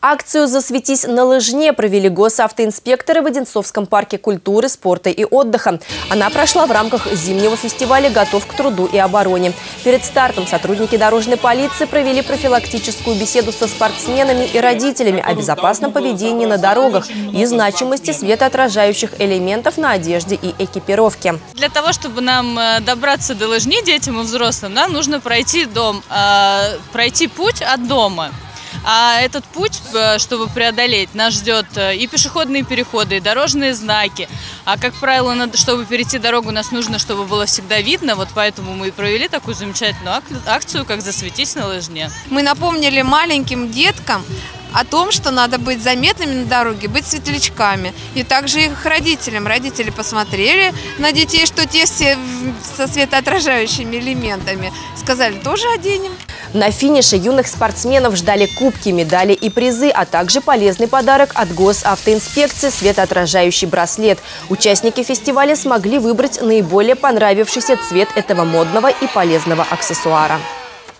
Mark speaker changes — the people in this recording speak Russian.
Speaker 1: Акцию «Засветись на лыжне» провели госавтоинспекторы в Одинцовском парке культуры, спорта и отдыха. Она прошла в рамках зимнего фестиваля «Готов к труду и обороне». Перед стартом сотрудники дорожной полиции провели профилактическую беседу со спортсменами и родителями о безопасном поведении на дорогах и значимости светоотражающих элементов на одежде и экипировке.
Speaker 2: Для того, чтобы нам э, добраться до лыжни детям и взрослым, нам нужно пройти дом, э, пройти путь от дома. А этот путь, э, чтобы преодолеть, нас ждет э, и пешеходные переходы, и дорожные знаки. А, как правило, чтобы перейти дорогу, нас нужно, чтобы было всегда видно. Вот поэтому мы и провели такую замечательную акцию, как «Засветись на лыжне».
Speaker 3: Мы напомнили маленьким деткам о том, что надо быть заметными на дороге, быть светлячками. И также их родителям. Родители посмотрели на детей, что те все со светоотражающими элементами. Сказали, тоже оденем.
Speaker 1: На финише юных спортсменов ждали кубки, медали и призы, а также полезный подарок от госавтоинспекции – светоотражающий браслет. Участники фестиваля смогли выбрать наиболее понравившийся цвет этого модного и полезного аксессуара.